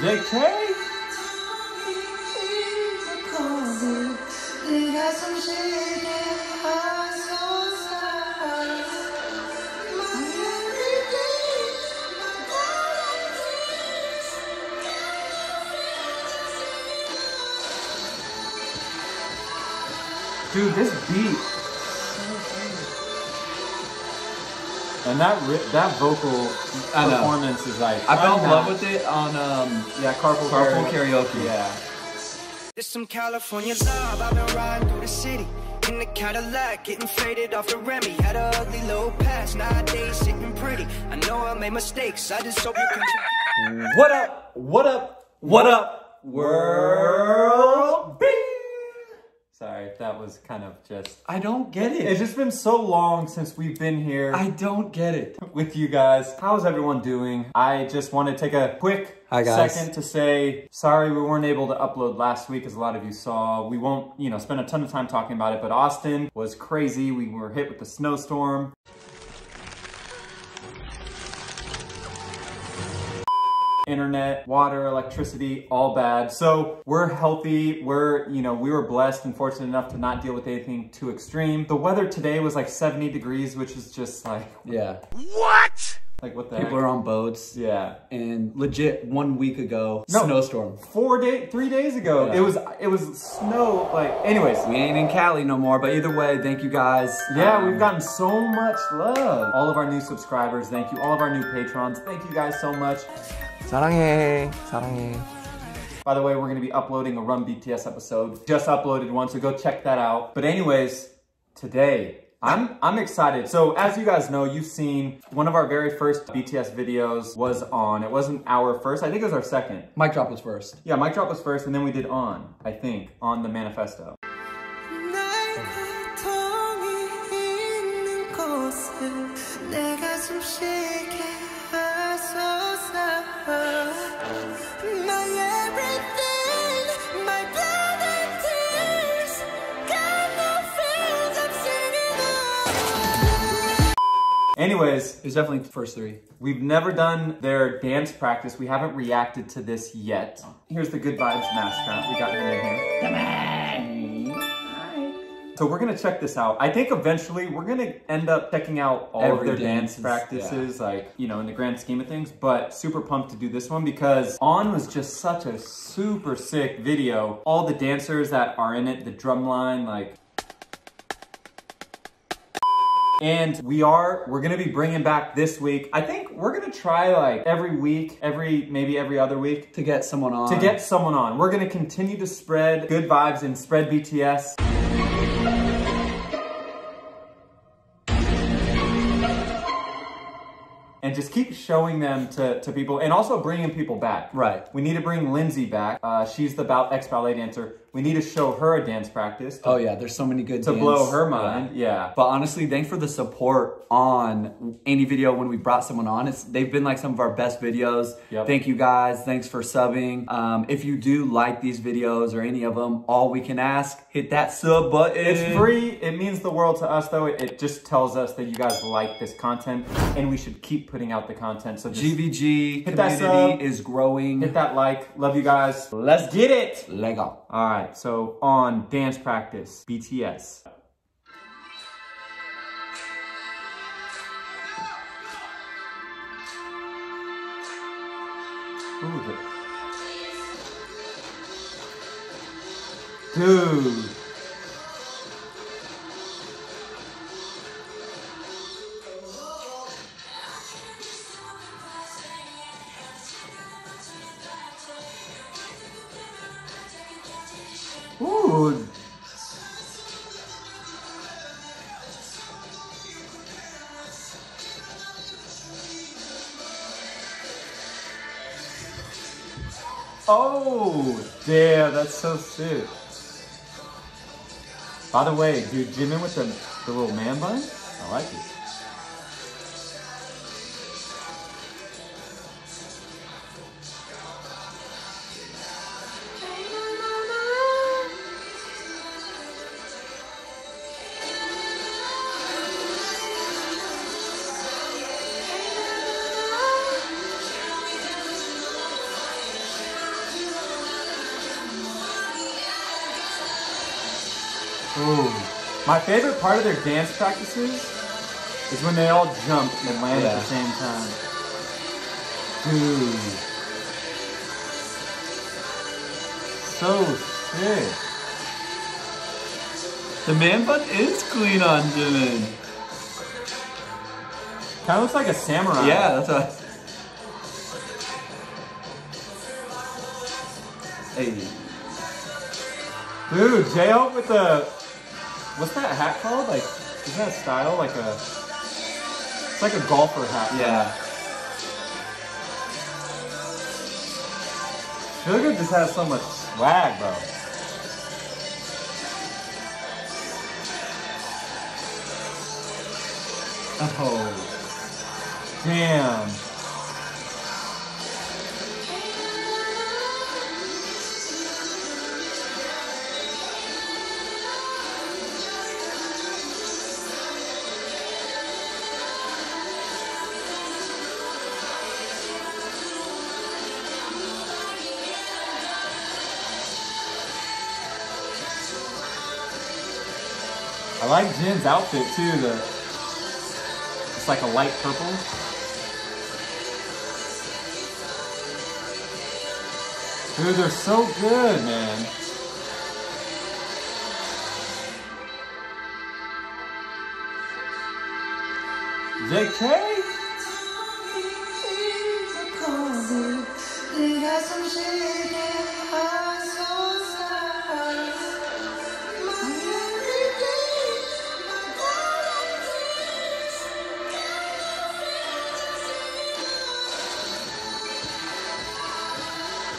JK? Dude, this beat. And that ri- that vocal I know. performance is like. I fell in love with it on um, Yeah, carpool, Carpool karaoke. Karaoke. Yeah. This some California love. I've been riding through the city in the Cadillac, getting faded off the Remy. Had a ugly little past. Nowadays sitting pretty. I know I made mistakes. I just hope you can. What up? What up? What up? World Beat! Sorry, that was kind of just. I don't get it. It's just been so long since we've been here I don't get it. with you guys. How's everyone doing? I just want to take a quick Hi, guys. second to say sorry we weren't able to upload last week as a lot of you saw. We won't, you know, spend a ton of time talking about it, but Austin was crazy. We were hit with the snowstorm. Internet, water, electricity, all bad. So we're healthy. We're, you know, we were blessed and fortunate enough to not deal with anything too extreme. The weather today was like 70 degrees, which is just like, Yeah. What? Like what the People heck? are on boats. Yeah. And legit, one week ago, No. snowstorm. Four day, three days ago, Yeah. it was, it was snow. Like, anyways, We ain't in Cali no more, but either way, thank you guys. yeah, Um, we've gotten so much love. All of our new subscribers, thank you. All of our new patrons, thank you guys so much. 사랑해 사랑해 By the way, we're gonna be uploading a Run BTS episode. Just uploaded one, so go check that out. But anyways, today, I'm I'm excited. So as you guys know, you've seen one of our very first BTS videos was on. It wasn't our first, I think it was our second. Mic drop was first. Yeah, Mic Drop was first, and then we did on, I think, on the manifesto. Anyways, It was definitely the first three. We've never done their dance practice. We haven't reacted to this yet. Here's the Good Vibes mascot. We got him in here. So we're gonna check this out. I think eventually we're gonna end up checking out all of their dance practices, like, you know, in the grand scheme of things, but super pumped to do this one because On was just such a super sick video. All the dancers that are in it, the drum line, like, and we are, we're gonna be bringing back this week. I think we're gonna try like every week, every, maybe every other week To get someone on. to get someone on. We're gonna continue to spread good vibes and spread BTS. And just keep showing them to, to people and also bringing people back. Right. We need to bring Lindsay back. Uh, she's the bal- ex ballet dancer. We need to show her a dance practice to, Oh yeah, there's so many good to dance- blow her mind. Yeah. But honestly, thanks for the support on any video when we brought someone on. It's they've been like some of our best videos. Yep. Thank you guys. Thanks for subbing. Um, if you do like these videos or any of them, all we can ask, hit that sub button. It's free. It means the world to us, though. It, it just tells us that you guys like this content, and we should keep putting out the content. So just GVG Hit that community sub. is growing. hit that like. Love you guys. Let's get it. Lego. All right. So on dance practice, BTS. Ooh, Dude. Oh, damn, that's so sick. By the way, dude, Jimin with the, the little man bun? I like it. Ooh. My favorite part of their dance practices is when they all jump and land at the same time. Dude. So sick. The man bun is clean on Jimin. Kind of looks like a samurai. Yeah, that's what. Hey, Dude, J-Hope with the, what's that hat called? Like, is that style? Like a, it's like a golfer hat. yeah. Suga just has so much swag, bro. Oh, Damn. Like Jin's outfit too. The it's like a light purple. Dude, they're so good, man. JK?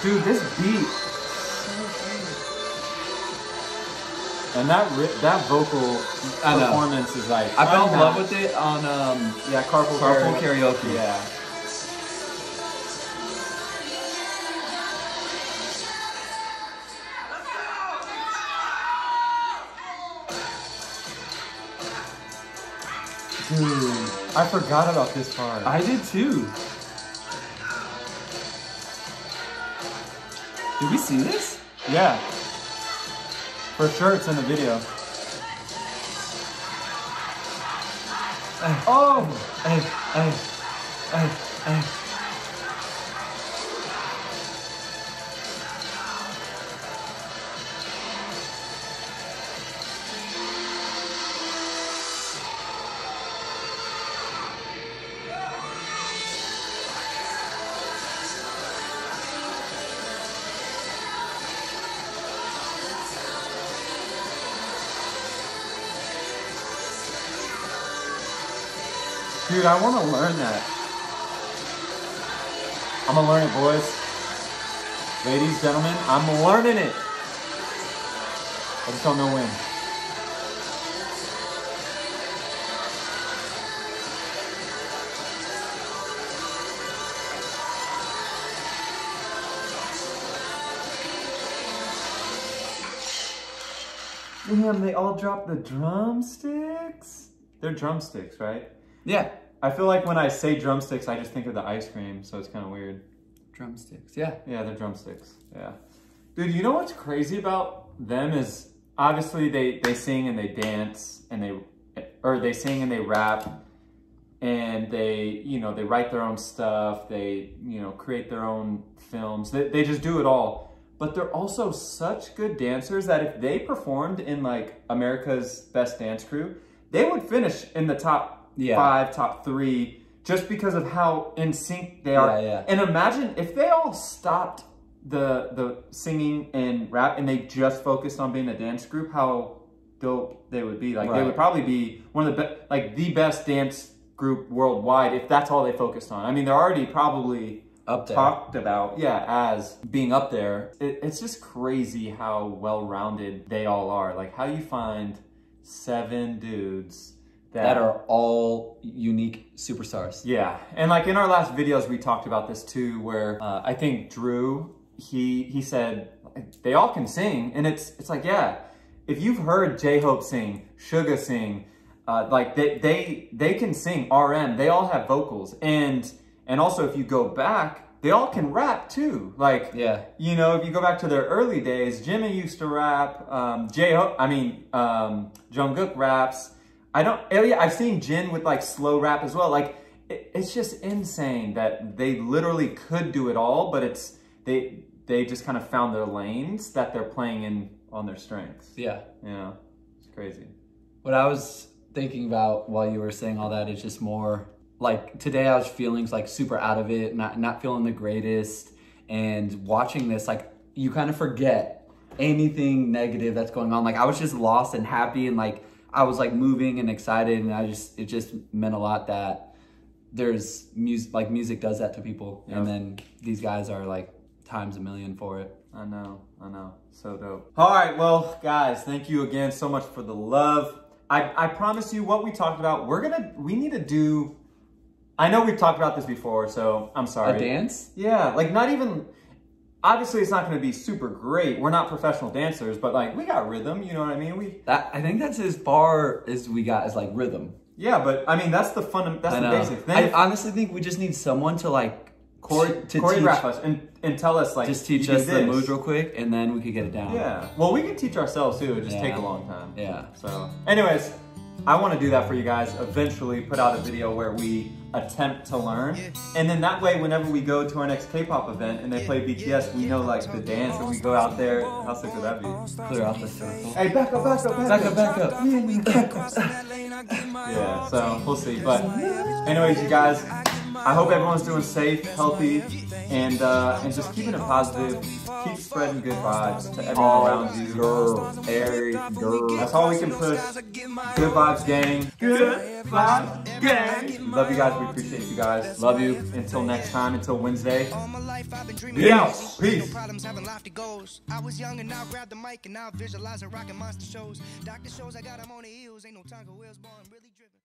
Dude, this beat. And that ri- that vocal I know. performance is like I fell in love with it on um, Yeah, carpool, Carpool karaoke. Karaoke. Yeah. Dude, I forgot about this part. I did too. Did we see this? yeah. For sure, it's in the video. Oh! Hey, hey, hey, hey. Dude, I want to learn that. I'm gonna learn it, boys. Ladies, gentlemen, I'm learning it. I just don't know when. Damn, they all dropped the drumsticks? They're drumsticks, right? Yeah. I feel like when I say drumsticks, I just think of the ice cream, so it's kind of weird. Drumsticks. Yeah. Yeah, they're drumsticks. Yeah. Dude, you know what's crazy about them is obviously they, they sing and they dance and they, or they sing and they rap and they, you know, they write their own stuff. They, you know, create their own films. They, they just do it all. But they're also such good dancers that if they performed in like America's Best Dance Crew, they would finish in the top Yeah. five, top three, just because of how in sync they are. Yeah, yeah. And imagine if they all stopped the the singing and rap and they just focused on being a dance group, how dope they would be. Like they would probably be one of the best, like the best dance group worldwide if that's all they focused on. I mean, they're already probably Up there. talked about, yeah, as being up there. It, it's just crazy how well-rounded they all are. Like, how you find seven dudes that, That are all unique superstars. yeah, and like in our last videos, we talked about this too, where uh, I think Drew he he said they all can sing, and it's it's like yeah, if you've heard J Hope sing, Suga sing, uh, like they they they can sing RM, they all have vocals, and and also if you go back, they all can rap too. Like, Yeah. you know, if you go back to their early days, Jimin used to rap. Um, J Hope, I mean, um, Jungkook raps. I don't. Oh yeah, I've seen Jin with like slow rap as well. Like, it, it's just insane that they literally could do it all, but it's they they just kind of found their lanes that they're playing in on their strengths. Yeah. Know, it's crazy. What I was thinking about while you were saying all that is just more like today I was feeling like super out of it, not not feeling the greatest, and watching this like you kind of forget anything negative that's going on. Like I was just lost and happy and like I was like moving and excited and I just it just meant a lot that there's music like music does that to people Yep. and then these guys are like times a million for it. I know, I know. So dope. All right, well, guys, thank you again so much for the love. I, I promise you what we talked about, we're gonna, we need to do, I know we've talked about this before, so I'm sorry. A dance? Yeah, like not even, obviously it's not gonna be super great. We're not professional dancers, but like we got rhythm, you know what I mean? We, That I think that's as far as we got as like rhythm. yeah, but I mean, that's the fun, that's the basic I thing. honestly think we just need someone to like Chore- to choreograph teach, us and, and tell us like, just teach us the moves real quick, and then we could get it down. Yeah. Well, we can teach ourselves too. It just Yeah. take a long time. Yeah. So, anyways, I want to do that for you guys. Eventually, put out a video where we attempt to learn, and then that way, whenever we go to our next K-pop event and they play BTS, we know like the dance, and we go out there. How sick would that be? Clear out the circle. Hey, back up, back up, Back up, back up. Yeah. So we'll see. But, anyways, you guys, I hope everyone's doing safe, healthy, and uh, and just keeping it positive. Keep spreading good vibes to everyone around you. girl, every girl. That's all we can push. Good vibes, gang. Good vibes, gang. Love you guys. We appreciate you guys. Love you. Until next time. Until Wednesday. All my life I've been dreaming. Be out. Peace. problems having lofty goals. I was young and now grab the mic and now visualizing rocking monster shows. Doctor shows I got 'em on the heels. Ain't no Tonka wheels, born really driven.